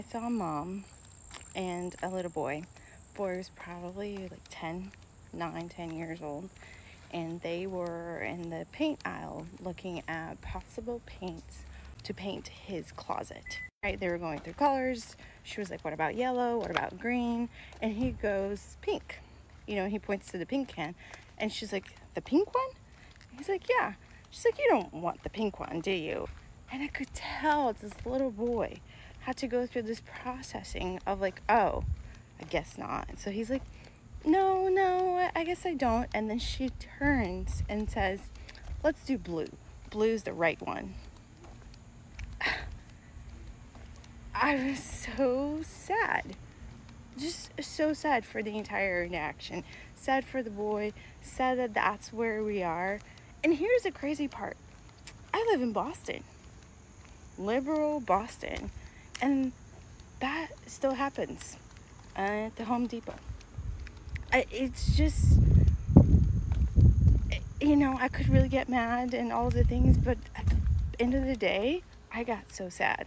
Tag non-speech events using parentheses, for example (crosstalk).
I saw mom and a little boy. Boy was probably like 10, 9, 10 years old. And they were in the paint aisle looking at possible paints to paint his closet. Right, they were going through colors. She was like, What about yellow? What about green? And he goes, Pink. You know, he points to the pink can. And she's like, The pink one? He's like, Yeah. She's like, You don't want the pink one, do you? And I could tell it's this little boy had to go through this processing of like, oh, I guess not. So he's like, no, no, I guess I don't. And then she turns and says, let's do blue. Blue's the right one. (sighs) I was so sad. Just so sad for the entire reaction. Sad for the boy. Sad that that's where we are. And here's the crazy part I live in Boston liberal Boston. And that still happens at the Home Depot. I, it's just, you know, I could really get mad and all the things, but at the end of the day, I got so sad.